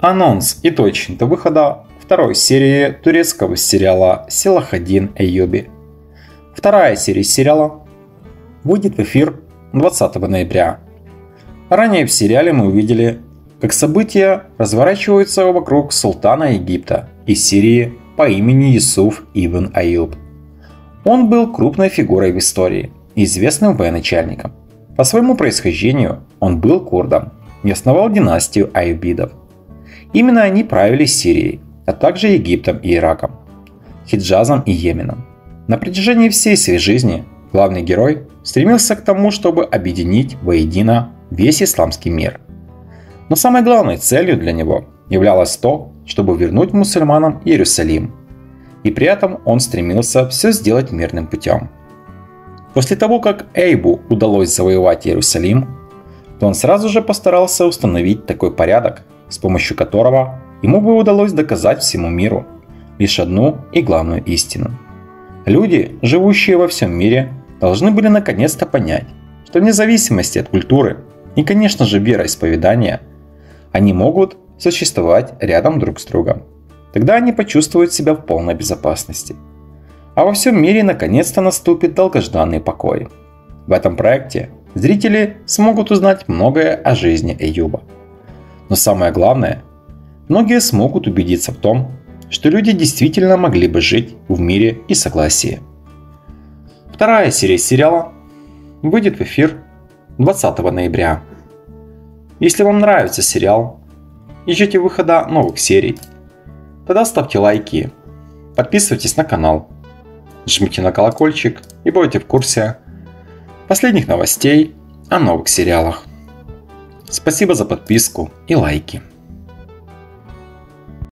Анонс и точно до выхода второй серии турецкого сериала «Селахадин Эйоби». Вторая серия сериала выйдет в эфир 20 ноября. Ранее в сериале мы увидели, как события разворачиваются вокруг султана Египта из Сирии по имени Юсуф Ибн Аюб. Он был крупной фигурой в истории, известным военачальником. По своему происхождению он был курдом и основал династию Аюбидов. Именно они правили Сирией, а также Египтом и Ираком, Хиджазом и Йеменом. На протяжении всей своей жизни главный герой стремился к тому, чтобы объединить воедино весь исламский мир. Но самой главной целью для него являлось то, чтобы вернуть мусульманам Иерусалим. И при этом он стремился все сделать мирным путем. После того, как Эйбу удалось завоевать Иерусалим, то он сразу же постарался установить такой порядок, с помощью которого ему бы удалось доказать всему миру лишь одну и главную истину. Люди, живущие во всем мире, должны были наконец-то понять, что вне зависимости от культуры и, конечно же, вероисповедания, они могут существовать рядом друг с другом. Тогда они почувствуют себя в полной безопасности. А во всем мире наконец-то наступит долгожданный покой. В этом проекте зрители смогут узнать многое о жизни Эюба. Но самое главное, многие смогут убедиться в том, что люди действительно могли бы жить в мире и согласии. Вторая серия сериала выйдет в эфир 20 ноября. Если вам нравится сериал и ждете выхода новых серий, тогда ставьте лайки, подписывайтесь на канал, жмите на колокольчик и будете в курсе последних новостей о новых сериалах. Спасибо за подписку и лайки.